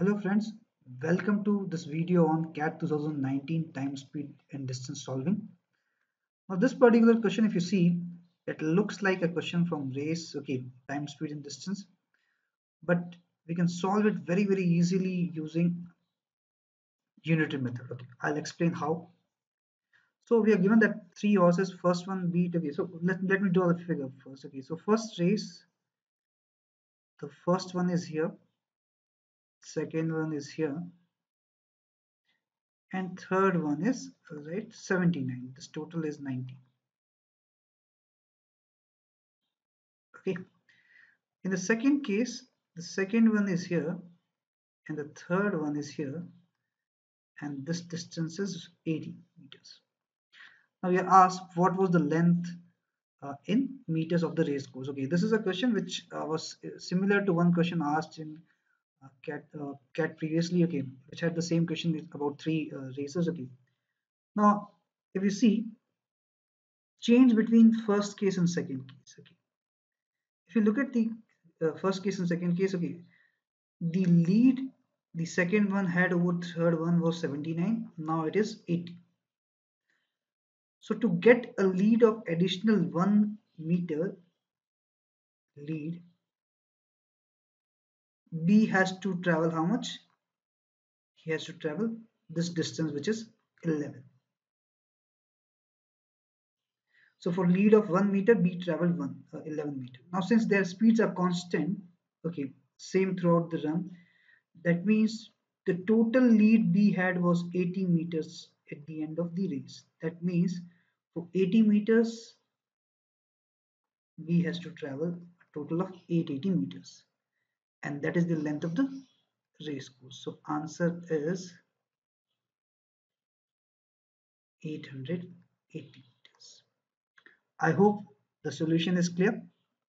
Hello friends, welcome to this video on CAT 2019 time, speed and distance solving. Now this particular question if you see, it looks like a question from race, okay, time, speed and distance, but we can solve it very very easily using unitary method. Okay, I'll explain how. So we are given that three horses, first one beat, okay, so let, let me draw the figure first, okay, so first race, the first one is here second one is here. And third one is right 79 this total is 90 okay. In the second case the second one is here and the third one is here and this distance is 80 meters. Now we are asked what was the length uh, in meters of the race course. Okay this is a question which uh, was similar to one question asked in cat uh, cat previously okay which had the same question about three uh, races okay now if you see change between first case and second case okay if you look at the uh, first case and second case okay the lead the second one had over third one was 79 now it is 80 so to get a lead of additional one meter lead B has to travel how much? He has to travel this distance which is 11. So for lead of 1 meter, B traveled one, uh, 11 meter. Now since their speeds are constant, okay, same throughout the run, that means the total lead B had was 80 meters at the end of the race. That means for 80 meters, B has to travel a total of 880 meters and that is the length of the race course. So answer is 880 meters. I hope the solution is clear.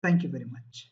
Thank you very much.